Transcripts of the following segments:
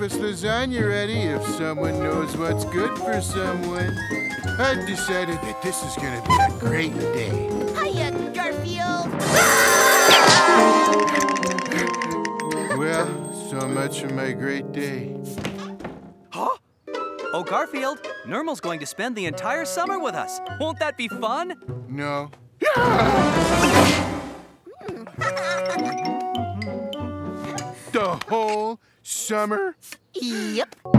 breakfast lasagna ready if someone knows what's good for someone. I've decided that this is gonna be a great day. Hiya, Garfield. Well, so much for my great day. Huh? Oh, Garfield, Nermal's going to spend the entire summer with us. Won't that be fun? No. the whole summer? Yep. Uh,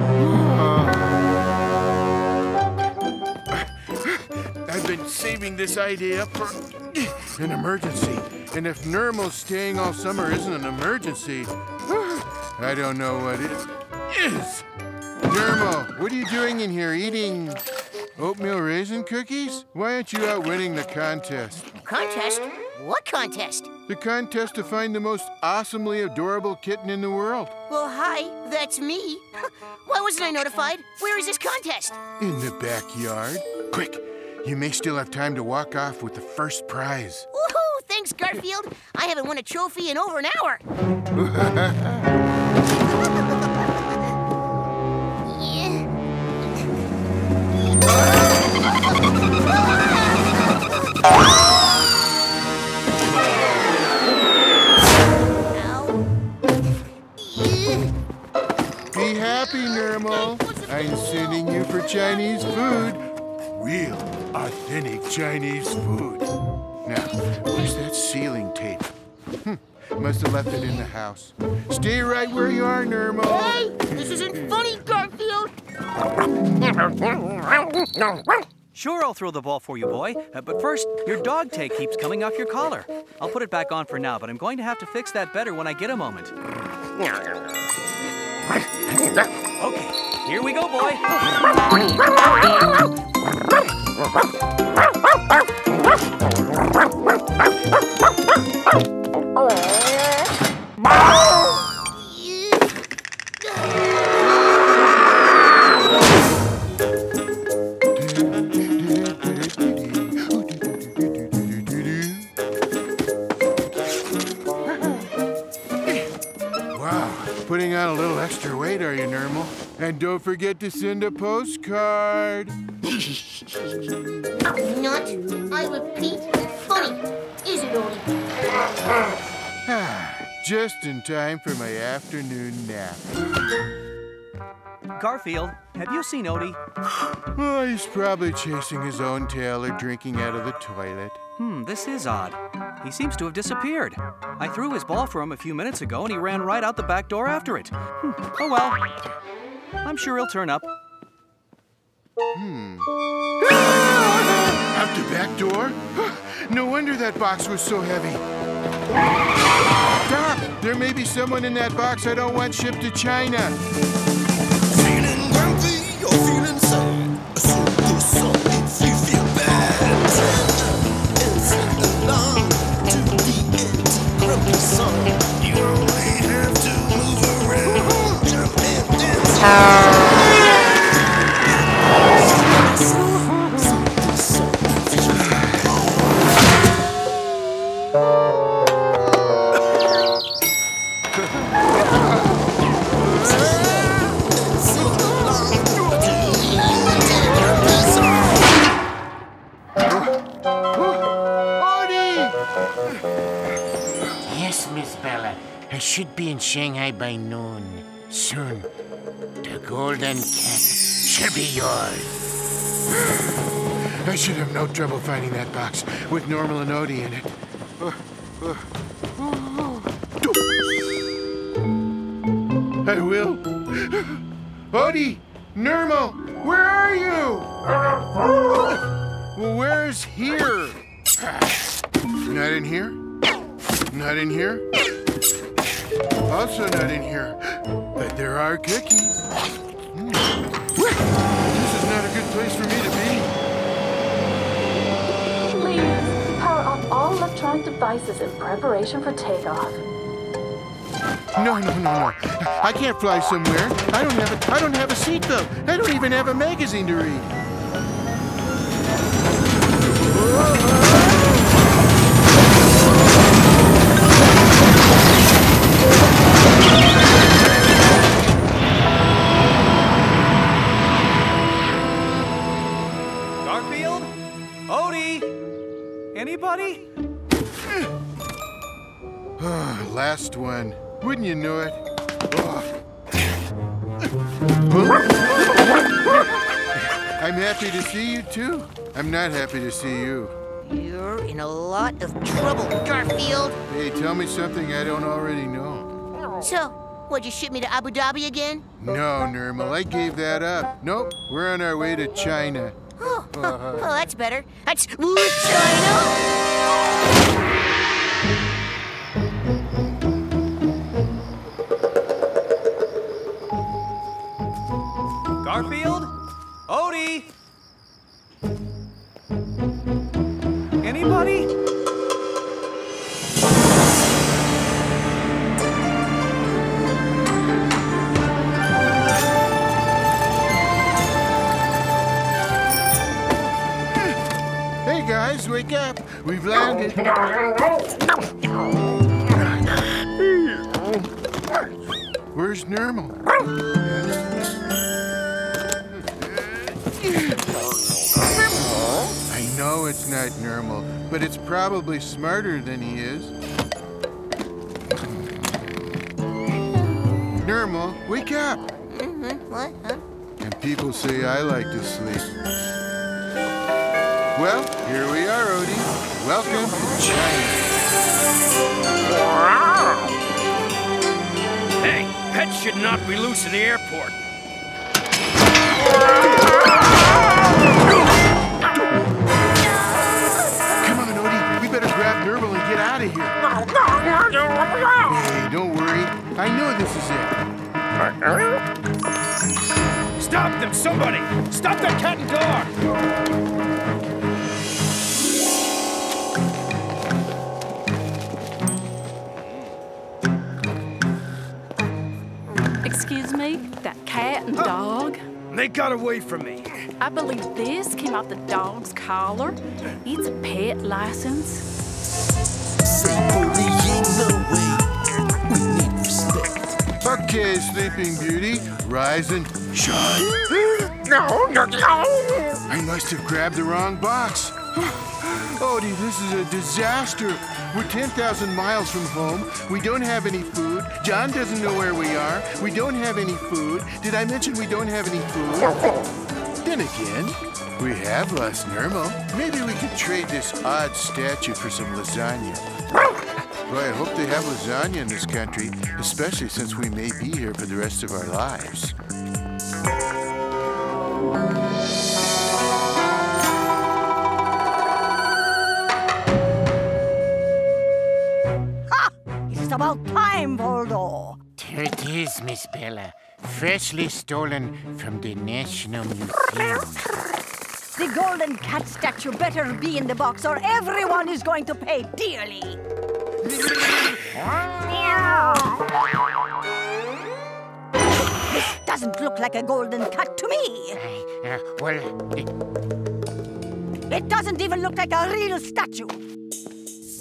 I've been saving this idea for an emergency. And if Nermal's staying all summer isn't an emergency, I don't know what it is. Nermal, what are you doing in here? Eating oatmeal raisin cookies? Why aren't you out winning the contest? Contest? What contest? The contest to find the most awesomely adorable kitten in the world. Well, hi, that's me. Why wasn't I notified? Where is this contest? In the backyard. Quick, you may still have time to walk off with the first prize. Woohoo! Thanks, Garfield. I haven't won a trophy in over an hour. Yeah. Happy, Nermal. I'm sending you for Chinese food. Real, authentic Chinese food. Now, where's that ceiling tape? Hmm, must have left it in the house. Stay right where you are, Nermal. Hey, this isn't funny, Garfield. Sure, I'll throw the ball for you, boy. Uh, but first, your dog tag keeps coming off your collar. I'll put it back on for now, but I'm going to have to fix that better when I get a moment. Okay, here we go, boy. Wow, weight, are you, Nermal? And don't forget to send a postcard. Not, I repeat, funny. Is it, Odie? Ah, Just in time for my afternoon nap. Garfield, have you seen Odie? Oh, he's probably chasing his own tail or drinking out of the toilet. Hmm, this is odd. He seems to have disappeared. I threw his ball for him a few minutes ago and he ran right out the back door after it. Hmm, oh well. I'm sure he'll turn up. Hmm. out the back door? No wonder that box was so heavy. Stop! There may be someone in that box I don't want shipped to China. You're feeling sad. So if you feel bad. Along to the song. You only have to move around, jump and dance. Should be in Shanghai by noon. Soon. The golden cat shall be yours. I should have no trouble finding that box with Nermal and Odie in it. I will. Odie! Nermal! Where are you? Well, where's here? Not in here? Not in here? Also not in here. But there are cookies. Hmm. This is not a good place for me to be. Please power off all electronic devices in preparation for takeoff. No, no, no, no. I can't fly somewhere. I don't have a I don't have a seatbelt. I don't even have a magazine to read. buddy? Last one. Wouldn't you know it? I'm happy to see you, too. I'm not happy to see you. You're in a lot of trouble, Garfield. Hey, tell me something I don't already know. So, would you ship me to Abu Dhabi again? No, Nermal, I gave that up. Nope, we're on our way to China. Oh, oh, oh, that's better. That's China. Where's Nermal? I know it's not Nermal, but it's probably smarter than he is. Nermal, wake up! What? Huh? And people say I like to sleep. Well, here we are. Welcome to China. Hey, pets should not be loose in the airport. Come on, Odie. We better grab Nermal and get out of here. Hey, don't worry. I know this is it. Stop them, somebody! Stop that cat and dog! They got away from me. I believe this came off the dog's collar. It's a pet license. Say bullying no way. We need respect. Okay, Sleeping Beauty, rise and shine. No, no, no. I must have grabbed the wrong box. Oh, Odie, this is a disaster. We're 10,000 miles from home. We don't have any food. Jon doesn't know where we are. We don't have any food. Did I mention we don't have any food? Then again, we have lost Nermal. Maybe we could trade this odd statue for some lasagna. Boy, I hope they have lasagna in this country, especially since we may be here for the rest of our lives. Is, Miss Bella. Freshly stolen from the National Museum. The golden cat statue better be in the box or everyone is going to pay dearly. This doesn't look like a golden cat to me. Uh, well, uh, It doesn't even look like a real statue.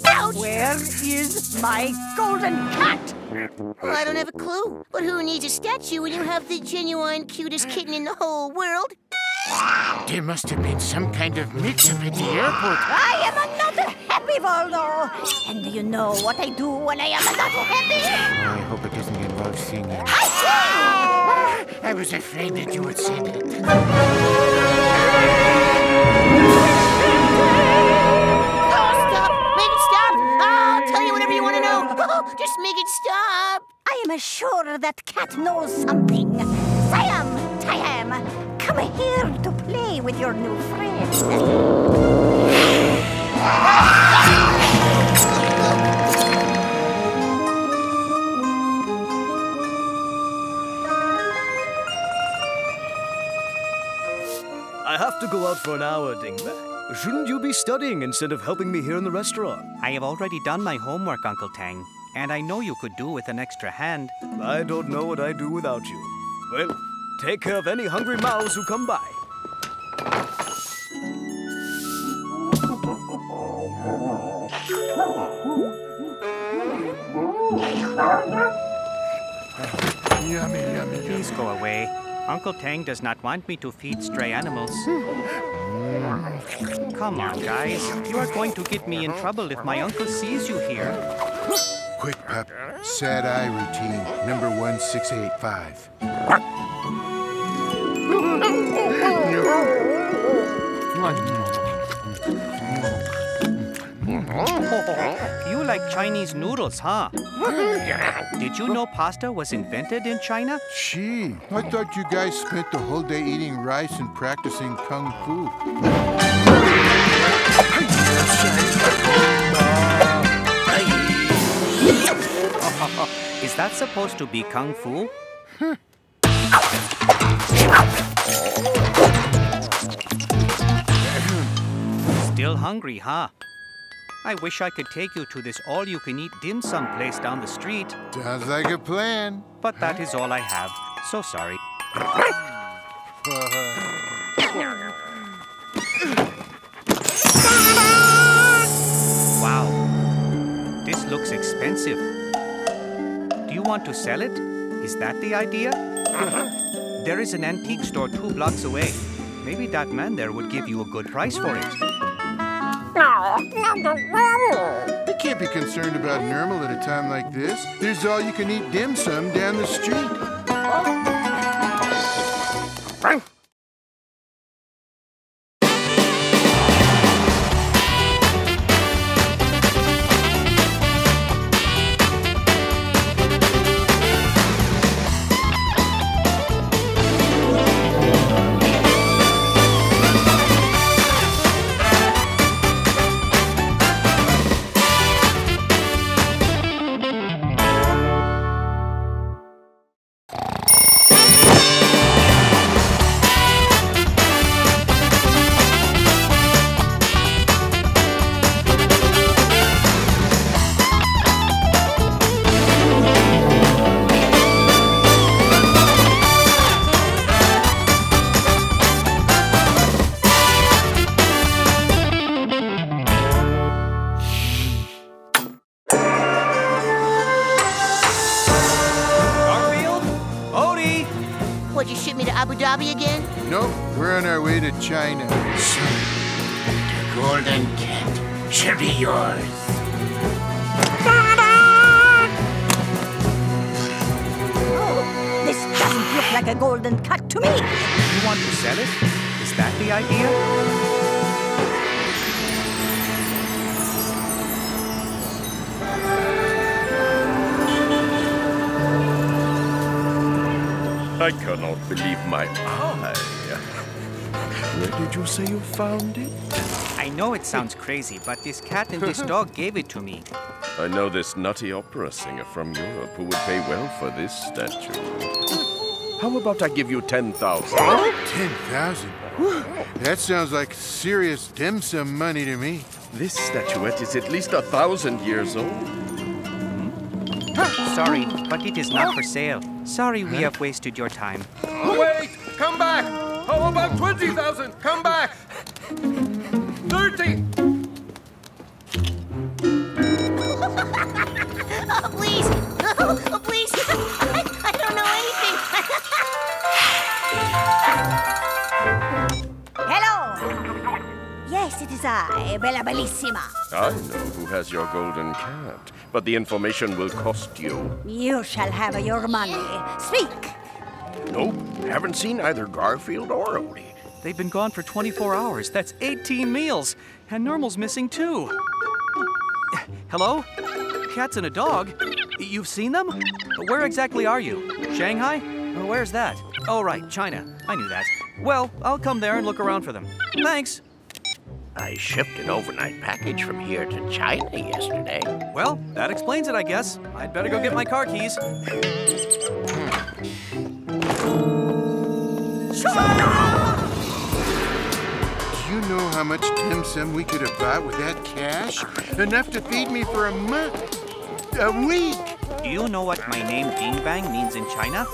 Ouch! Where is my golden cat? Well, I don't have a clue. But who needs a statue when you have the genuine cutest kitten in the whole world? there must have been some kind of mix-up at the airport. I am not happy, Voldo. And do you know what I do when I am not happy? Oh, I hope it doesn't involve singing. I was afraid that you would say that. Stop. I am sure that cat knows something. Siam, Tiam, come here to play with your new friend. I have to go out for an hour, Ding Bang. Shouldn't you be studying instead of helping me here in the restaurant? I have already done my homework, Uncle Tang. And I know you could do with an extra hand. I don't know what I'd do without you. Well, take care of any hungry mouths who come by. Yummy, yummy, yummy. Please go away. Uncle Tang does not want me to feed stray animals. Come on, guys. You are going to get me in trouble if my uncle sees you here. Quick, pup. Sad eye routine, number 1685. You like Chinese noodles, huh? Did you know pasta was invented in China? Gee, I thought you guys spent the whole day eating rice and practicing kung fu. Is that supposed to be kung fu? Still hungry, huh? I wish I could take you to this all you can eat dim sum place down the street, Sounds like a plan. but that is all I have. So sorry. Looks expensive. Do you want to sell it? Is that the idea? There is an antique store two blocks away. Maybe that man there would give you a good price for it. You can't be concerned about Nermal at a time like this. There's all you can eat dim sum down the street. Abu Dhabi again? Nope, we're on our way to China. The golden cat shall be yours. Oh, this doesn't look like a golden cut to me. You want to sell it? Is that the idea? I cannot believe my eye. Where did you say you found it? I know it sounds crazy, but this cat and this dog gave it to me. I know this nutty opera singer from Europe who would pay well for this statue. How about I give you 10,000? 10,000? That sounds like serious dim sum money to me. This statuette is at least a thousand years old. Sorry, but it is not for sale. Sorry we have wasted your time. Wait! Come back! How about 20,000? Come back! 30! Oh, please! Oh, please! I, I don't know anything! Yes, it is I, Bella Bellissima. I know who has your golden cat, but the information will cost you. You shall have your money. Speak. Nope, haven't seen either Garfield or Odie. They've been gone for 24 hours. That's 18 meals. And Nermal's missing too. Hello? Cats and a dog? You've seen them? Where exactly are you? Shanghai? Where's that? Oh, right, China. I knew that. Well, I'll come there and look around for them. Thanks. I shipped an overnight package from here to China yesterday. Well, that explains it, I guess. I'd better go get my car keys. Do you know how much dim sum we could have bought with that cash? Enough to feed me for a month. A week. Do you know what my name Ding Bang means in China?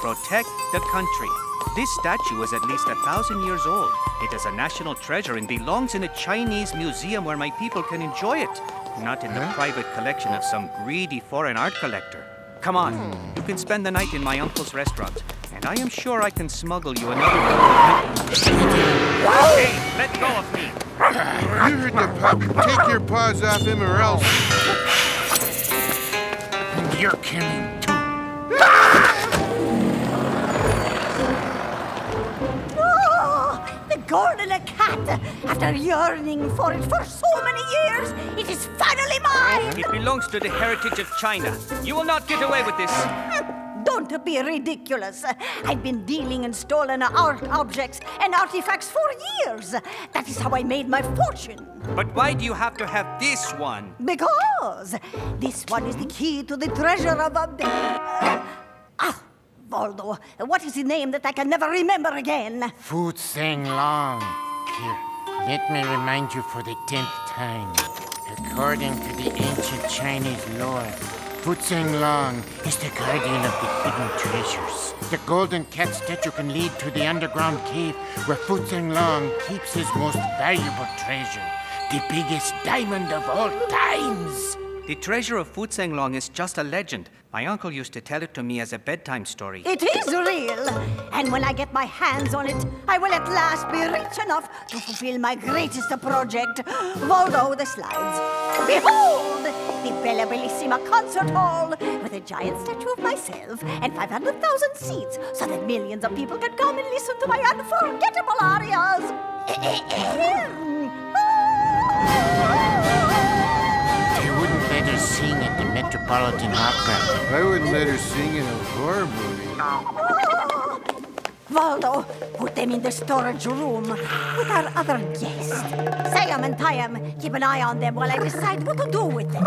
Protect the country. This statue is at least a thousand years old. It is a national treasure and belongs in a Chinese museum where my people can enjoy it, not in the private collection of some greedy foreign art collector. Come on, you can spend the night in my uncle's restaurant, and I am sure I can smuggle you another one. Hey, let go of me! You heard the pup. Take your paws off him or else. you're killing too. Ah! The golden cat! After yearning for it for so many years, it is finally mine! It belongs to the heritage of China. You will not get away with this. Don't be ridiculous. I've been dealing in stolen art objects and artifacts for years. That is how I made my fortune. But why do you have to have this one? Because this one is the key to the treasure of a. Voldo. What is the name that I can never remember again? Fu Tseng Long. Here, let me remind you for the tenth time. According to the ancient Chinese lore, Fu Tseng Long is the guardian of the hidden treasures. The golden cat statue can lead to the underground cave where Fu Tseng Long keeps his most valuable treasure, the biggest diamond of all times. The treasure of Fu Tseng Long is just a legend. My uncle used to tell it to me as a bedtime story. It is real. And when I get my hands on it, I will at last be rich enough to fulfill my greatest project, Voldo the Slides. Behold, the Bella Bellissima Concert Hall with a giant statue of myself and 500,000 seats so that millions of people can come and listen to my unforgettable arias. Ah! Sing at the Metropolitan Opera. I wouldn't let her sing in a horror movie. Valdo, put them in the storage room with our other guests. Siam and Tiam, keep an eye on them while I decide what to do with them.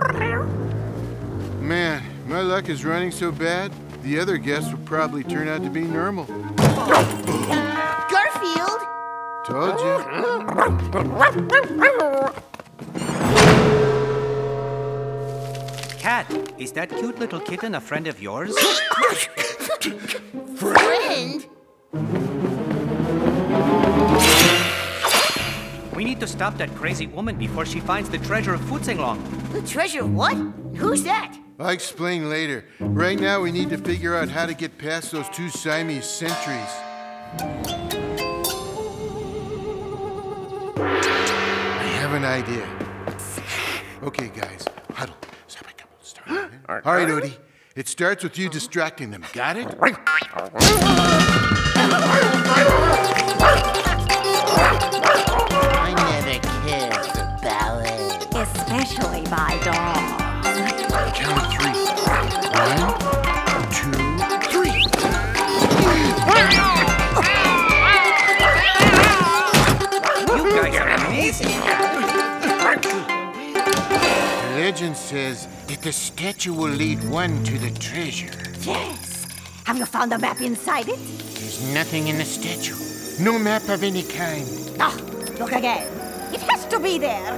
Man, my luck is running so bad, the other guests will probably turn out to be Nermal. Garfield! Told you. Cat, is that cute little kitten a friend of yours? Friend? We need to stop that crazy woman before she finds the treasure of Fu The treasure of what? Who's that? I'll explain later. Right now, we need to figure out how to get past those two Siamese sentries. I have an idea. Okay, guys, huddle. Start. All right, Odie. It starts with you distracting them. Got it? I never cared for ballet. Especially by dogs. Count of three. One, two, three. You guys are amazing. The legend says that the statue will lead one to the treasure. Yes. Have you found a map inside it? There's nothing in the statue. No map of any kind. Ah, look again. It has to be there.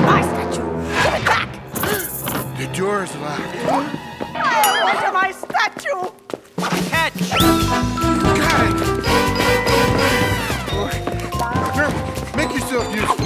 My statue. Give it back. The door's locked. I want my statue. Cat! Yourself useful.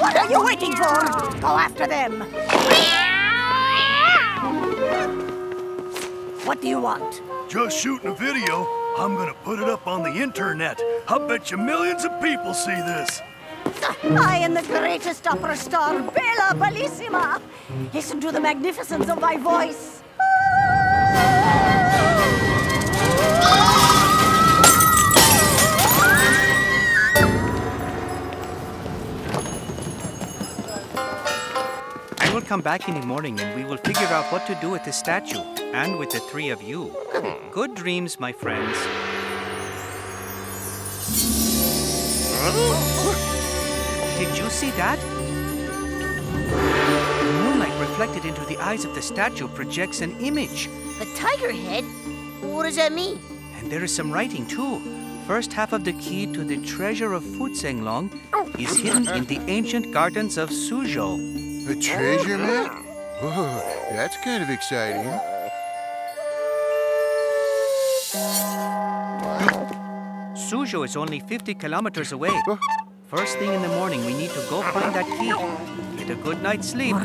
What are you waiting for? Go after them. What do you want? Just shooting a video. I'm gonna put it up on the internet. I bet you millions of people see this. I am the greatest opera star, Bella Bellissima. Listen to the magnificence of my voice. Come back in the morning and we will figure out what to do with the statue and with the three of you. Good dreams, my friends. Did you see that? The moonlight reflected into the eyes of the statue projects an image. A tiger head? What does that mean? And there is some writing too. First half of the key to the treasure of Futsenglong is hidden in the ancient gardens of Suzhou. A treasure map? Oh, that's kind of exciting. Suzhou is only 50 kilometers away. First thing in the morning, we need to go find that key. Get a good night's sleep.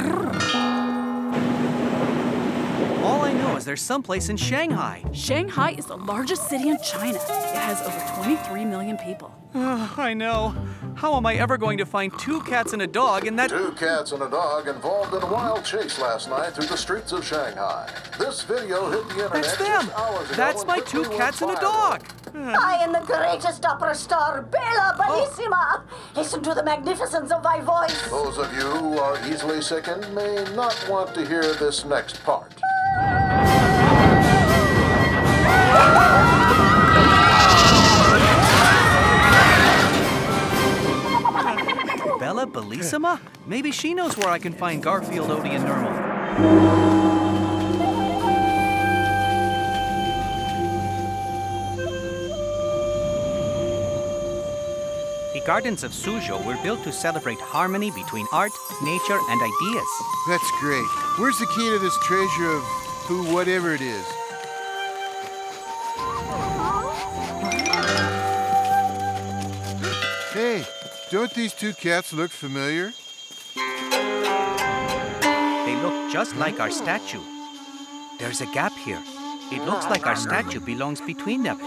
All I know is there's someplace in Shanghai. Shanghai is the largest city in China. It has over 23 million people. Ah, I know. How am I ever going to find two cats and a dog in that? Two cats and a dog involved in a wild chase last night through the streets of Shanghai. This video hit the internet That's them. just hours ago That's my two cats and a dog. I am the greatest opera star, Bella oh. Bellissima. Listen to the magnificence of my voice. Those of you who are easily sickened may not want to hear this next part. Bellissima? Maybe she knows where I can find Garfield, Odie, and Nermal. The gardens of Suzhou were built to celebrate harmony between art, nature, and ideas. That's great. Where's the key to this treasure of who, whatever it is? Don't these two cats look familiar? They look just like our statue. There's a gap here. It looks like our statue belongs between them.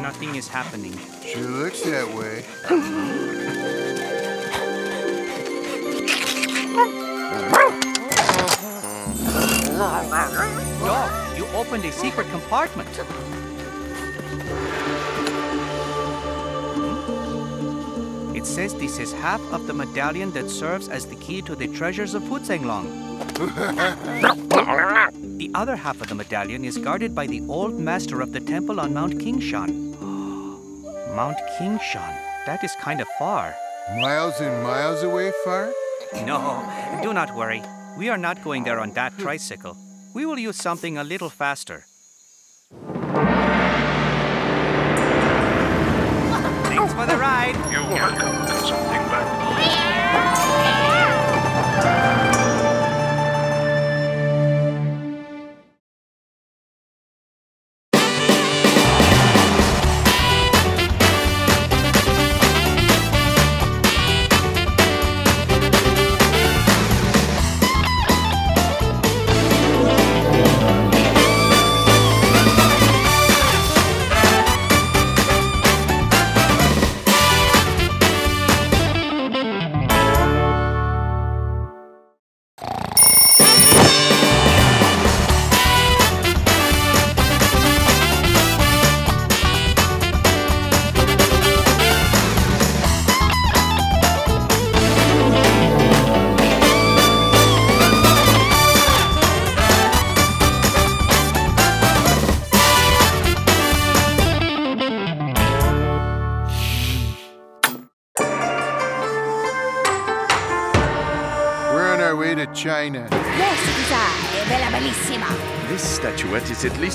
Nothing is happening. Sure looks that way. Dog, you opened a secret compartment. Hmm? It says this is half of the medallion that serves as the key to the treasures of Futsenglong. the other half of the medallion is guarded by the old master of the temple on Mount Kingshan. Mount Kingshan? That is kind of far. Miles and miles away far? No, do not worry. We are not going there on that tricycle. We will use something a little faster. Thanks for the ride. Welcome. Something.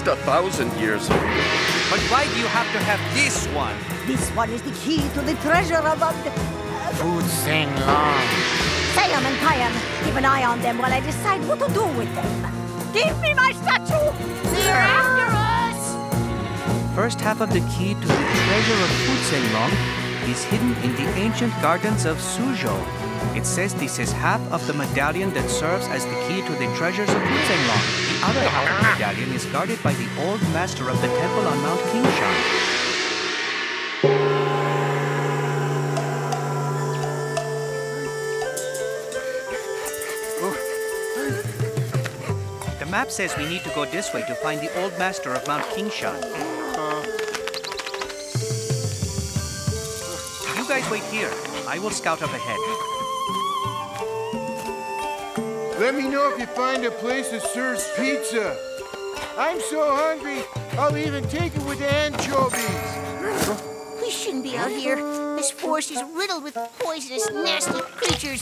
Least a thousand years old. But why do you have to have this one? This one is the key to the treasure of the... Fu Sing Long. Siam and Tiam, keep an eye on them while I decide what to do with them. Give me my statue! They're after us! First half of the key to the treasure of Futsenlong is hidden in the ancient gardens of Suzhou. It says this is half of the medallion that serves as the key to the treasures of Futsenlong. The other half medallion is guarded by the old master of the temple on Mount Kingshan. The map says we need to go this way to find the old master of Mount Kingshan. You guys wait here. I will scout up ahead. Let me know if you find a place that serves pizza. I'm so hungry, I'll even take it with anchovies. We shouldn't be out here. This forest is riddled with poisonous, nasty creatures.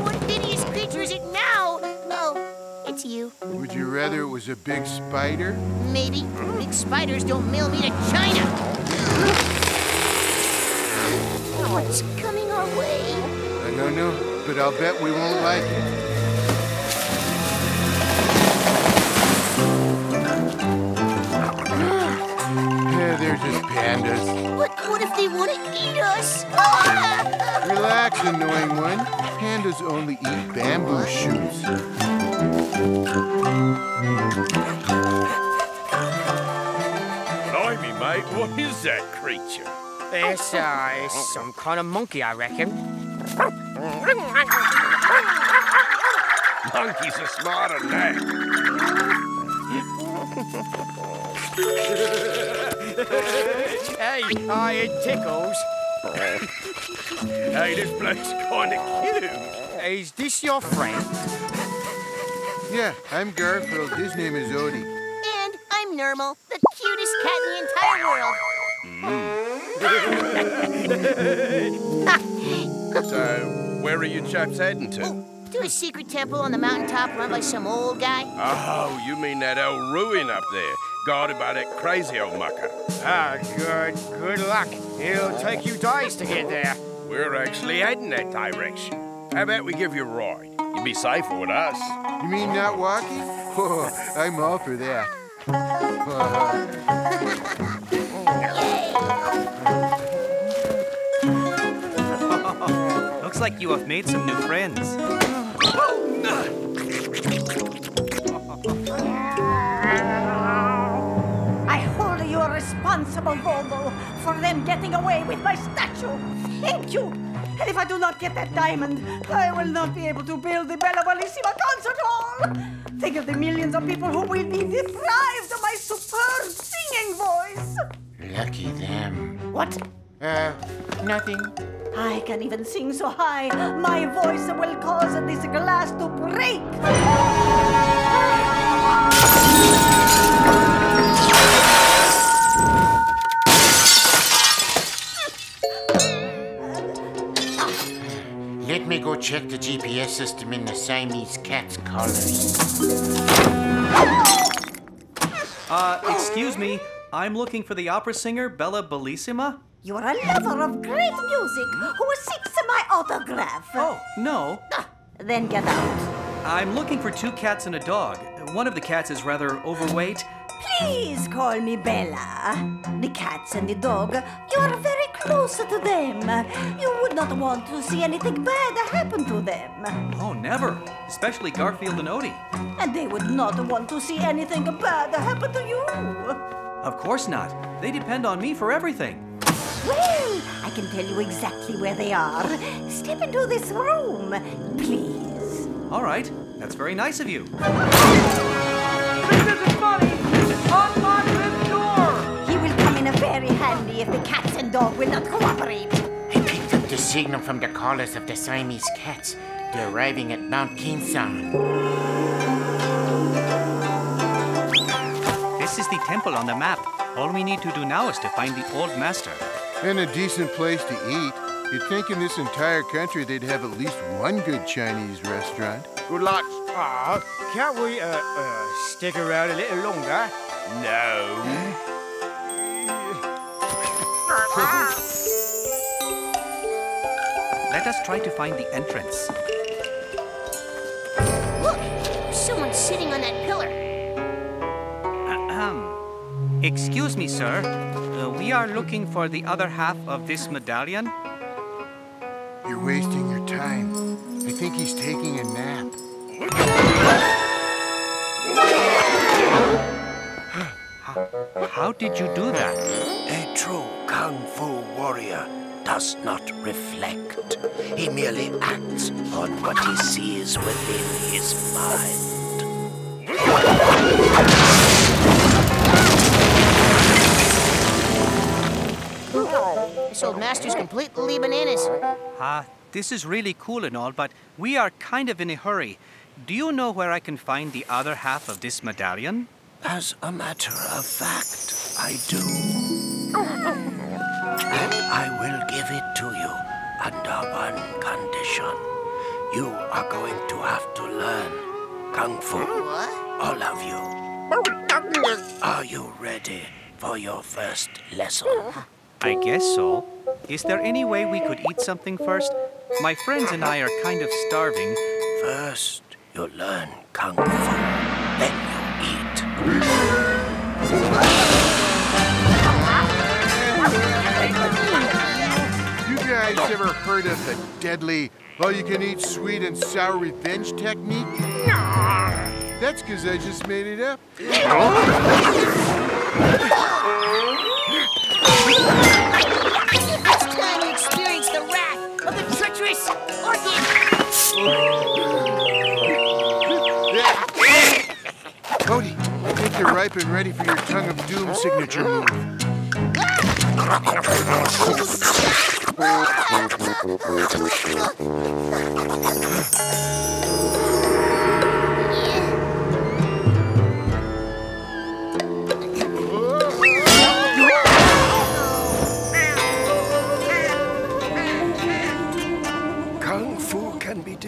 What hideous creature is it now? Oh, it's you. Would you rather it was a big spider? Maybe. Big spiders don't mail me to China. What's coming our way? I don't know, but I'll bet we won't like it. Yeah, they're just pandas. But what if they want to eat us? Relax, annoying one. Pandas only eat bamboo shoots. Blimey, mate, what is that creature? It's, uh, it's some kind of monkey, I reckon. Monkeys are smarter than that. hey, uh, it tickles. hey, this bloke's kind of cute. Is this your friend? Yeah, I'm Garfield. His name is Odie. And I'm Nermal, the cutest cat in the entire world. So, where are you chaps heading to? Oh, To a secret temple on the mountaintop run by some old guy. Oh, you mean that old ruin up there, guarded by that crazy old mucker? Ah, good, good luck. It'll take you days to get there. We're actually heading that direction. How about we give you a ride? You'd be safer with us. You mean not walking? Oh, I'm all for that. Looks like you have made some new friends. I hold you responsible, Voldo, for them getting away with my statue. Thank you. And if I do not get that diamond, I will not be able to build the Bella Bellissima concert hall. Think of the millions of people who will be deprived of Lucky them. What? Uh, nothing. I can even sing so high, my voice will cause this glass to break. Let me go check the GPS system in the Siamese cat's collars. Uh, excuse me. I'm looking for the opera singer Bella Bellissima. You are a lover of great music hmm? who seeks my autograph. Oh, no. Ah, then get out. I'm looking for two cats and a dog. One of the cats is rather overweight. Please call me Bella. The cats and the dog, you are very close to them. You would not want to see anything bad happen to them. Oh, never. Especially Garfield and Odie. And they would not want to see anything bad happen to you. Of course not. They depend on me for everything. Well, I can tell you exactly where they are. Step into this room, please. All right. That's very nice of you. This is on my tour. He will come in very handy if the cats and dog will not cooperate. I think the signal from the collars of the Siamese cats. They're arriving at Mount Kinsan. Is the temple on the map. All we need to do now is to find the old master. and a decent place to eat. You'd think in this entire country they'd have at least one good Chinese restaurant. Good luck. Ah, can't we, uh, uh, stick around a little longer? No. Let us try to find the entrance. Look, someone's sitting on that pillar. Ahem. Excuse me, sir. Uh, we are looking for the other half of this medallion. You're wasting your time. I think he's taking a nap. How did you do that? A true kung fu warrior does not reflect. He merely acts on what he sees within his mind. Old master's completely bananas. Ah, this is really cool and all, but we are kind of in a hurry. Do you know where I can find the other half of this medallion? As a matter of fact, I do. And I will give it to you under one condition. You are going to have to learn Kung Fu. All of you. Are you ready for your first lesson? I guess so. Is there any way we could eat something first? My friends and I are kind of starving. First, you learn Kung Fu. Then you eat. You guys ever heard of the deadly all-you-can-eat sweet and sour revenge technique? That's because I just made it up. Cody, I think they're ripe and ready for your tongue of doom signature move.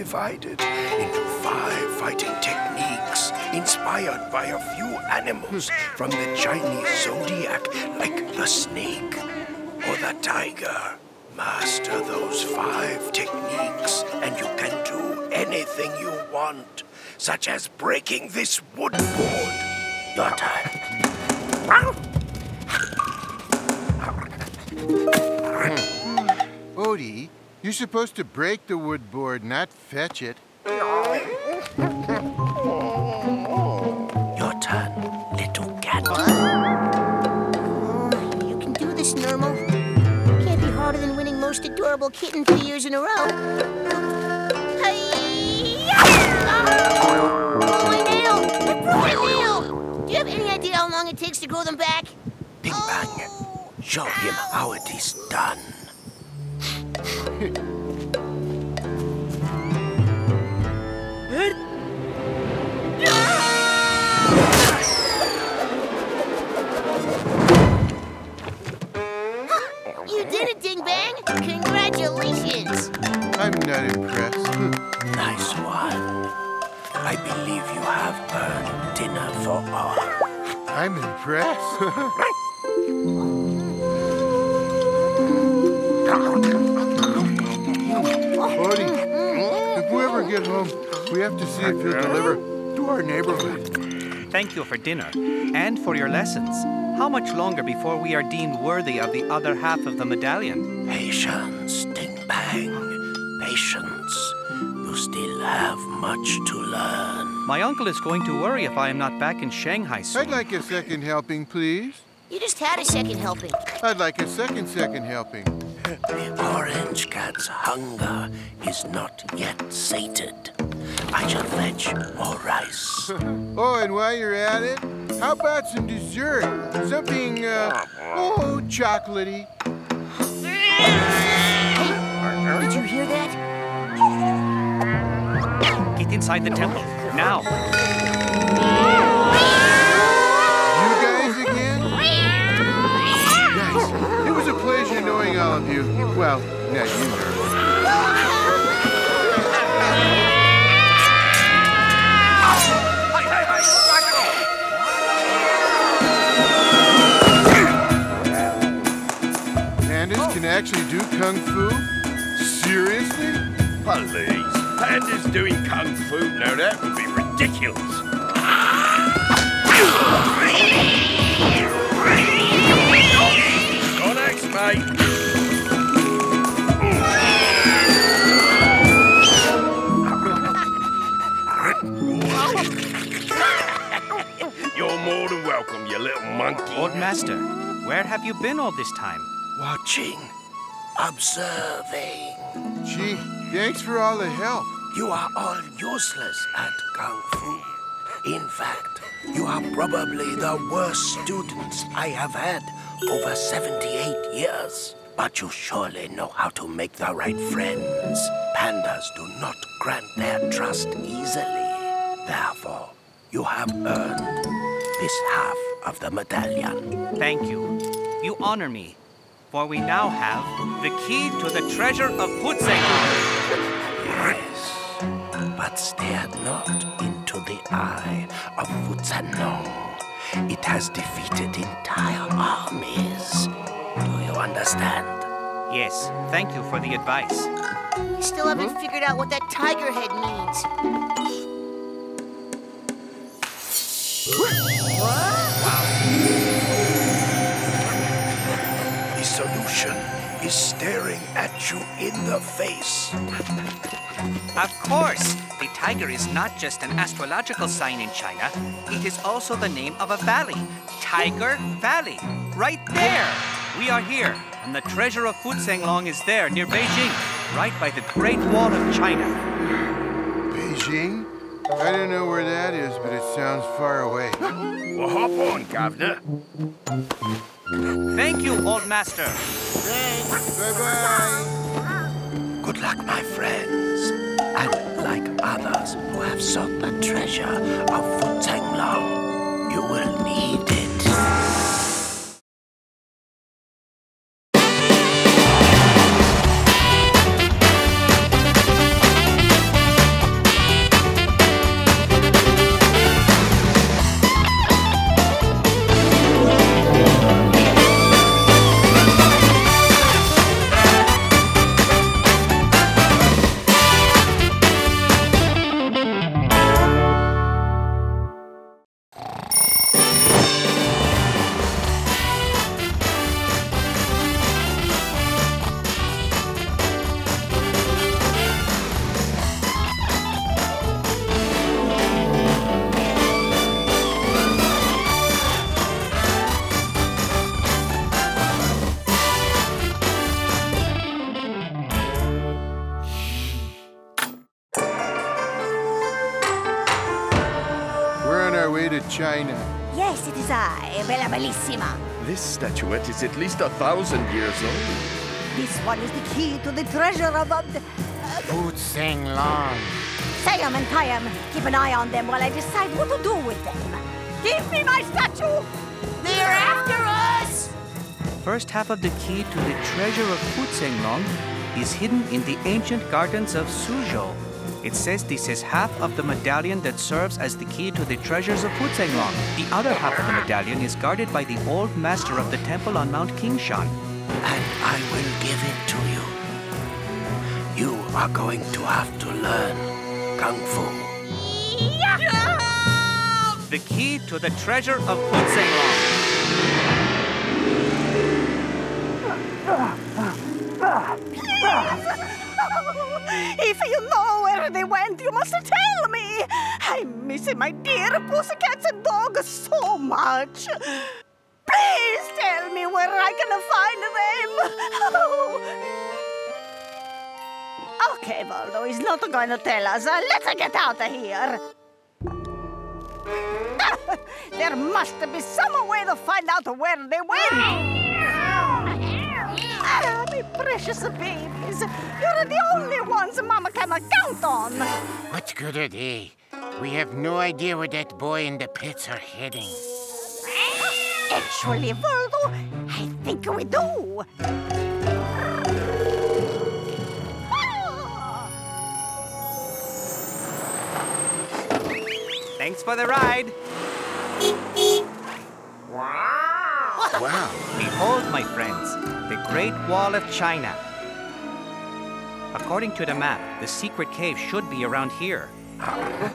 divided into five fighting techniques inspired by a few animals from the Chinese zodiac, like the snake or the tiger. Master those five techniques, and you can do anything you want, such as breaking this wood board. Your turn. Hmm. Odie, you're supposed to break the wood board, not fetch it. Your turn, little cat. Oh, you can do this, Nermal. Can't be harder than winning most adorable kitten three years in a row. Hi-ya! Oh, my nail! I broke my nail! Do you have any idea how long it takes to grow them back? Ding Bang, oh, show him how it is done. Not impressed. Nice one. I believe you have earned dinner for all. I'm impressed. Odie, if we ever get home, we have to see if you'll deliver to our neighborhood. Thank you for dinner and for your lessons. How much longer before we are deemed worthy of the other half of the medallion? Patience, Ding Bang. Patience. Have much to learn. My uncle is going to worry if I am not back in Shanghai soon. I'd like a second helping, please. You just had a second helping. I'd like a second second helping. The orange cat's hunger is not yet sated. I shall fetch more rice. Oh, and while you're at it, how about some dessert? Something, uh, oh, chocolatey. Hey, Did you hear that? Get inside the temple, now. You guys again? Guys, it was a pleasure knowing all of you. Well, not you, Nermal. Pandas can actually do kung fu? Seriously? Police. Pandas doing kung fu? Now that would be ridiculous. Connex, mate. You're more than welcome, you little monkey. Lord Master, where have you been all this time? Watching. Observing. Gee, thanks for all the help. You are all useless at Kung Fu. In fact, you are probably the worst students I have had over 78 years. But you surely know how to make the right friends. Pandas do not grant their trust easily. Therefore, you have earned this half of the medallion. Thank you. You honor me, for we now have the key to the treasure of Putzeng. Yes, but stare not into the eye of Futsanong. It has defeated entire armies. Do you understand? Yes, thank you for the advice. You still haven't hmm? figured out what that tiger head means. The is staring at you in the face. Of course, the tiger is not just an astrological sign in China. It is also the name of a valley, Tiger Valley. Right there. We are here, and the treasure of Futsenglong is there near Beijing, right by the Great Wall of China. Beijing? I don't know where that is, but it sounds far away. Well, hop on, Governor. Thank you, Old Master. Thanks. Bye-bye. Good luck, my friends. And like others who have sought the treasure of Futsenglong, you will need it. This statuette is at least a thousand years old. This one is the key to the treasure of uh, the... Food Sing Long. Siam and Tiam. Keep an eye on them while I decide what to do with them. Give me my statue! They're after us! First half of the key to the treasure of Futsenglong is hidden in the ancient gardens of Suzhou. It says this is half of the medallion that serves as the key to the treasures of Futsenglong. The other half of the medallion is guarded by the old master of the temple on Mount Kingshan. And I will give it to you. You are going to have to learn Kung Fu. The key to the treasure of Futsenglong. If you know where they went, you must tell me. I miss my dear pussycats and dogs so much. Please tell me where I can find them. Okay, Voldo, he's not going to tell us. Uh, let's get out of here. there must be some way to find out where they went. Ah, my precious babies. You're the only ones Mama can count on. What good are they? We have no idea where that boy and the pets are heading. Actually, Voldo, I think we do. Thanks for the ride. Wow. Behold, my friends, the Great Wall of China. According to the map, the secret cave should be around here. I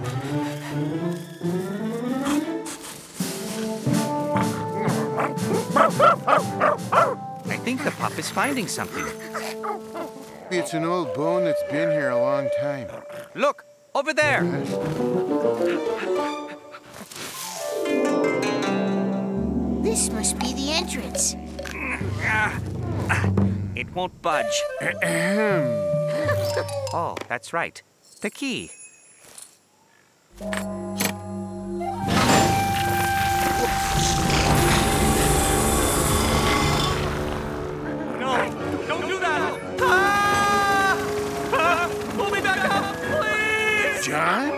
think the pup is finding something. It's an old bone that's been here a long time. Look, over there. This must be the entrance. It won't budge. oh, that's right. The key. No, don't do that! Ah! Ah! Pull me back up, please! Jon?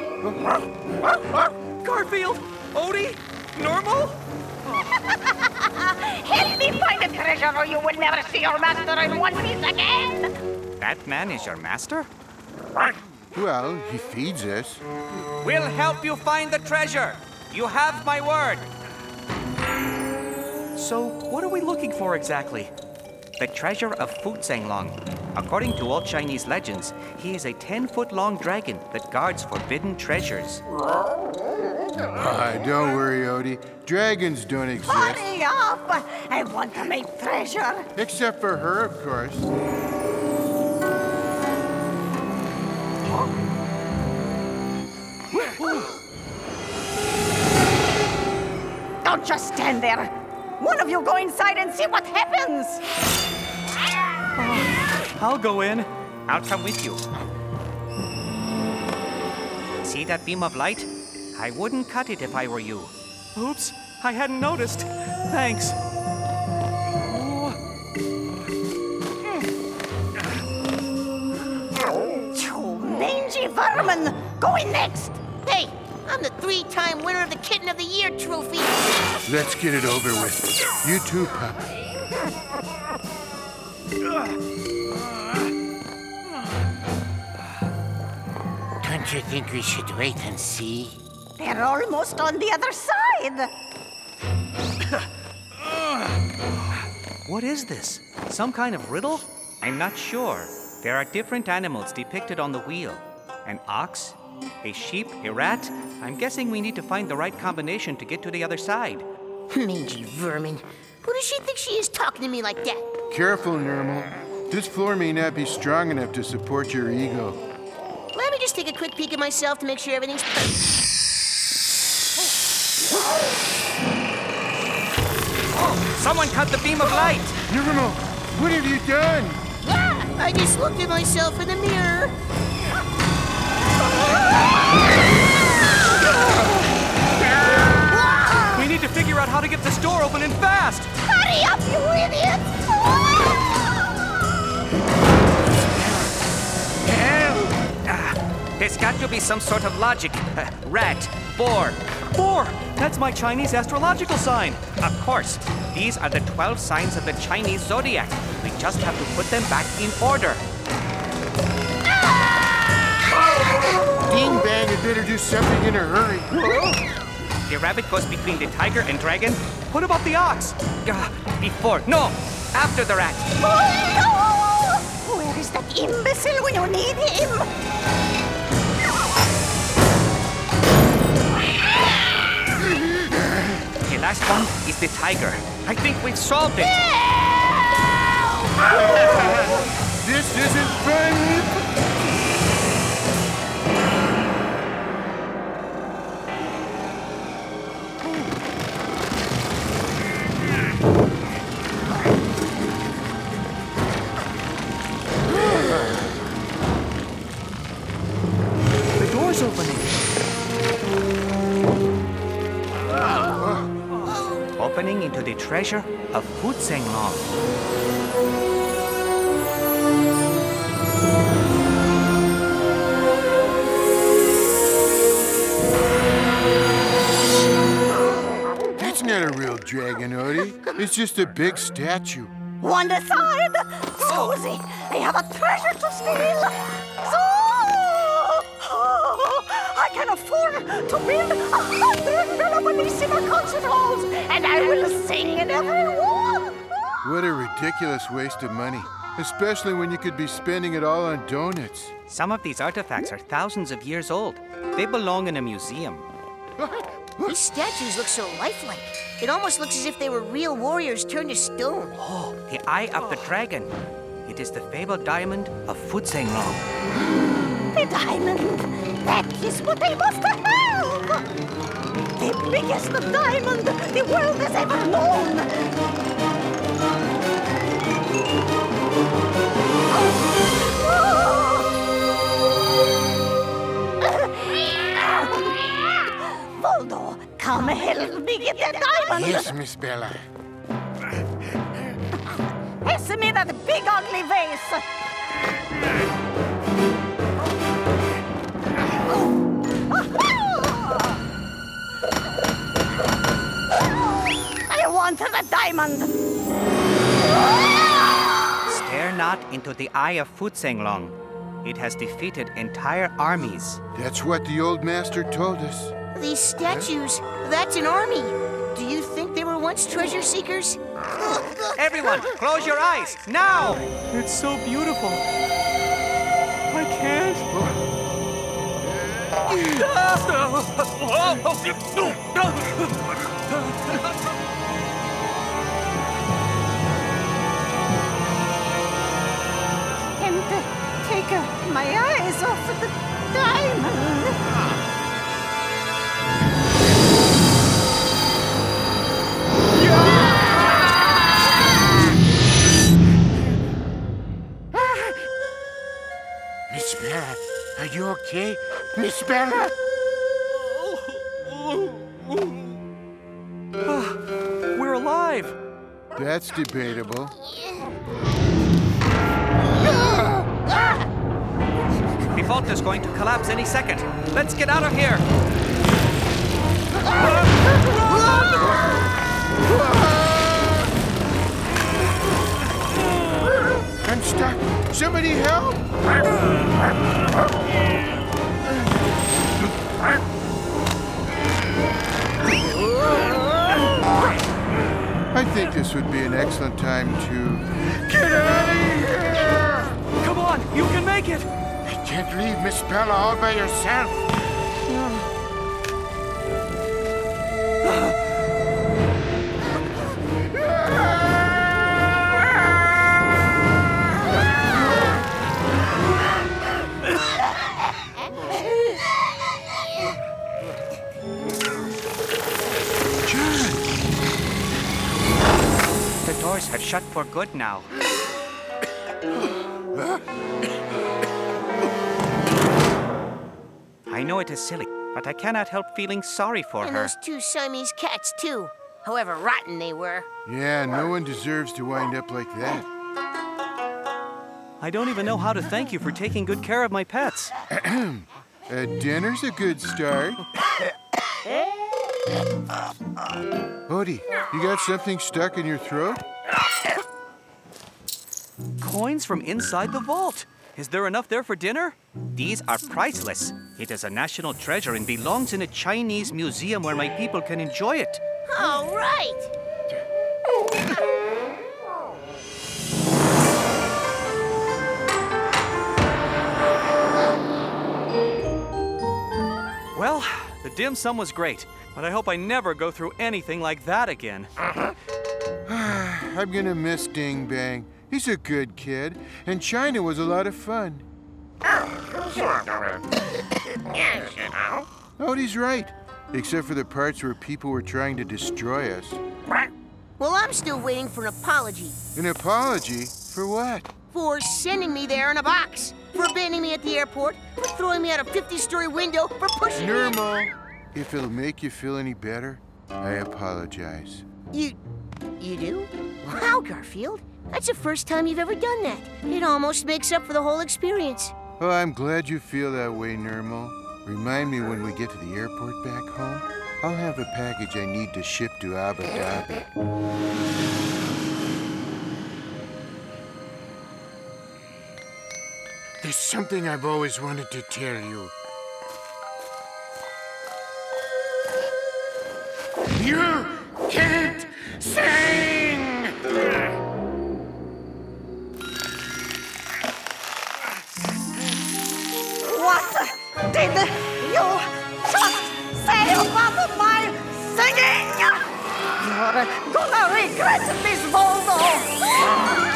Garfield? Odie? Nermal? Help me find the treasure or you will never see your master in one piece again! That man is your master? Well, he feeds us. We'll help you find the treasure. You have my word. So, what are we looking for exactly? The treasure of Fu Zhenglong. According to old Chinese legends, he is a 10 foot long dragon that guards forbidden treasures. Oh, Don't worry, Odie. Dragons don't exist. Hurry up! I want to make treasure! Except for her, of course. Don't just stand there! One of you go inside and see what happens! Oh, I'll go in. I'll come with you. See that beam of light? I wouldn't cut it if I were you. Oops, I hadn't noticed. Thanks. You mangy vermin! Go in next! Hey, I'm the three-time winner of the Kitten of the Year trophy. Let's get it over with. You too, pup. Don't you think we should wait and see? They're almost on the other side! What is this? Some kind of riddle? I'm not sure. There are different animals depicted on the wheel an ox, a sheep, a rat. I'm guessing we need to find the right combination to get to the other side. Mangy vermin. Who does she think she is talking to me like that? Careful, Nermal. This floor may not be strong enough to support your ego. Let me just take a quick peek at myself to make sure everything's perfect. Someone cut the beam of light! Nermal, what have you done? Yeah, I just looked at myself in the mirror. We need to figure out how to get this door open and fast! Hurry up, you idiot! Ah, there's got to be some sort of logic. Uh, rat, boar. Boar! That's my Chinese astrological sign. Of course. These are the 12 signs of the Chinese zodiac. We just have to put them back in order. Ding Bang had better do something in a hurry. The rabbit goes between the tiger and dragon. What about the ox? Before. No! After the rat. Oh, no! Where is that imbecile when you need him? Last one is the tiger. I think we've solved it. This isn't fun. The door's opening. Opening into the treasure of Fu Zhenglong. That's not a real dragon, Odie. It's just a big statue. One aside! Scusi, I have a treasure to steal! So, I can afford to build a hundred Bellabilissima concert halls, and I will sing in every one. What a ridiculous waste of money. Especially when you could be spending it all on donuts. Some of these artifacts are thousands of years old. They belong in a museum. These statues look so lifelike. It almost looks as if they were real warriors turned to stone. Oh, the Eye of the Dragon. It is the fabled diamond of Futsenglong. The diamond! That is what I must have! The biggest diamond the world has ever known! Voldo, come help me get that diamond! Yes, Miss Bella. Pass me that big ugly vase! I want the diamond! Stare not into the Eye of Futsenglong. It has defeated entire armies. That's what the old master told us. These statues, that's an army. Do you think they were once treasure seekers? Everyone, close your eyes, now! It's so beautiful. I can't. Can't take uh, my eyes off of the diamond! Miss Bella, are you okay? Miss Bella? We're alive. That's debatable. The vault is going to collapse any second. Let's get out of here. I'm stuck. Somebody help! I think this would be an excellent time to get out of here! Leave Miss Bella all by yourself. herself. The doors have shut for good now. I know it is silly, but I cannot help feeling sorry for And her. those two Siamese cats, too. However rotten they were. Yeah, no one deserves to wind up like that. I don't even know how to thank you for taking good care of my pets. uh, dinner's a good start. Odie, you got something stuck in your throat? Coins from inside the vault. Is there enough there for dinner? These are priceless. It is a national treasure and belongs in a Chinese museum where my people can enjoy it. All right. Well, the dim sum was great, but I hope I never go through anything like that again. I'm gonna miss Ding Bang. He's a good kid, and China was a lot of fun. Oh, Odie's right, except for the parts where people were trying to destroy us. Well, I'm still waiting for an apology. An apology? For what? For sending me there in a box. For abandoning me at the airport. For throwing me out a 50-story window. For pushing me... Nermal. If it'll make you feel any better, I apologize. You... you do? Wow, Garfield. That's the first time you've ever done that. It almost makes up for the whole experience. Oh, I'm glad you feel that way, Nermal. Remind me when we get to the airport back home. I'll have a package I need to ship to Abu Dhabi. There's something I've always wanted to tell you. You did you just say about my singing? You're gonna regret this, Voldo!